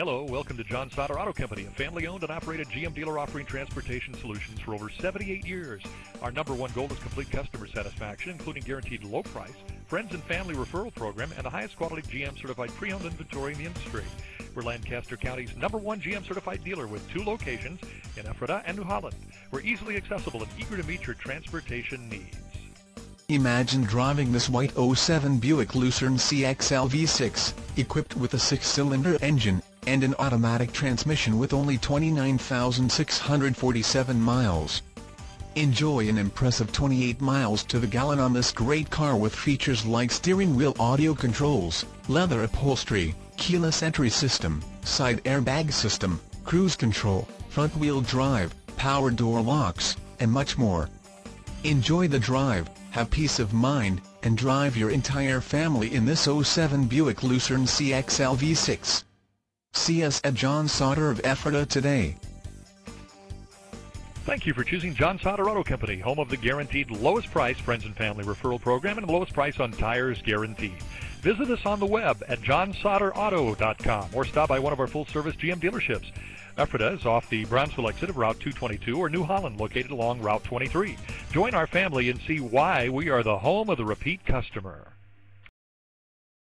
Hello, welcome to John Sauder Auto Company, a family-owned and operated GM dealer offering transportation solutions for over 78 years. Our number one goal is complete customer satisfaction, including guaranteed low price, friends and family referral program, and the highest quality GM certified pre-owned inventory in the industry. We're Lancaster County's number one GM certified dealer with two locations in Ephrata and New Holland. We're easily accessible and eager to meet your transportation needs. Imagine driving this white 07 Buick Lucerne CXL V6, equipped with a six-cylinder engine, and an automatic transmission with only 29,647 miles. Enjoy an impressive 28 miles to the gallon on this great car with features like steering wheel audio controls, leather upholstery, keyless entry system, side airbag system, cruise control, front-wheel drive, power door locks, and much more. Enjoy the drive, have peace of mind, and drive your entire family in this 07 Buick Lucerne CXL V6. See us at John Sauder of Ephrata today. Thank you for choosing John Sauder Auto Company, home of the guaranteed lowest price friends and family referral program and the lowest price on tires guaranteed. Visit us on the web at johnsauderauto.com or stop by one of our full-service GM dealerships. Ephrata is off the Brownsville exit of Route 222 or New Holland located along Route 23. Join our family and see why we are the home of the repeat customer.